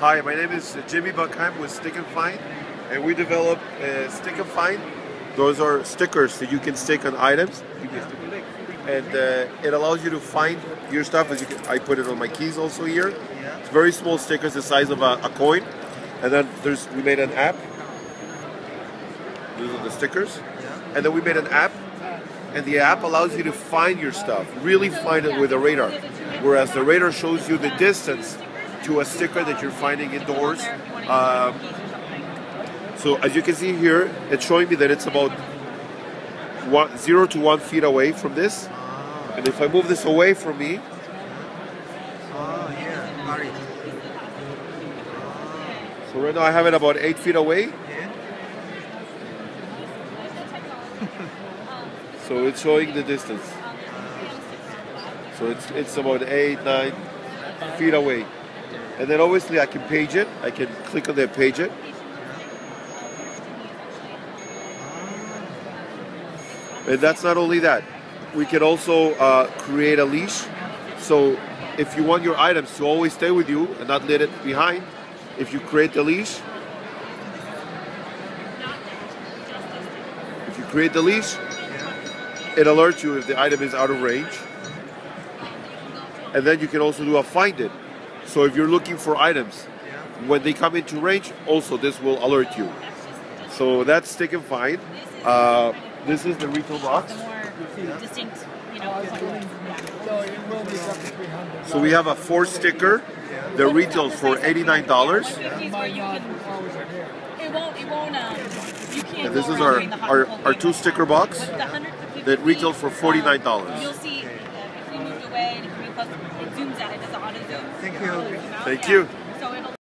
Hi, my name is Jimmy Buckheim with Stick and Find, and we develop uh, Stick and Find. Those are stickers that you can stick on items, and uh, it allows you to find your stuff. As you can, I put it on my keys also here. It's very small stickers, the size of a, a coin, and then there's we made an app. These are the stickers, and then we made an app, and the app allows you to find your stuff, really find it with a radar, whereas the radar shows you the distance to a sticker that you're finding indoors. Um, so as you can see here, it's showing me that it's about one, zero to one feet away from this. And if I move this away from me, oh, yeah, got it. so right now I have it about eight feet away. Yeah. So it's showing the distance. So it's it's about eight, nine feet away. And then obviously I can page it. I can click on there, page it. And that's not only that. We can also uh, create a leash. So if you want your items to always stay with you and not let it behind, if you create the leash, if you create the leash, it alerts you if the item is out of range. And then you can also do a find it. So if you're looking for items, when they come into range, also this will alert you. So that's stick and find. Uh, this is the retail box. distinct, you know. So we have a four sticker. The retails for $89. Cookies where you can, it won't, it won't, um, you can't And this is our, doing the hot our, our two sticker box. But the 150 that retails for $49. um, You'll see if we moved away and if we close, it zooms out, it does auto zoom. Thank you. Thank you.